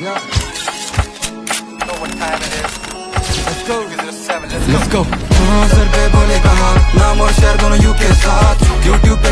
Let's go. हाँ, sir पे बोले कहा? नाम और शेयर दोनों यू के साथ। यूट्यूब पे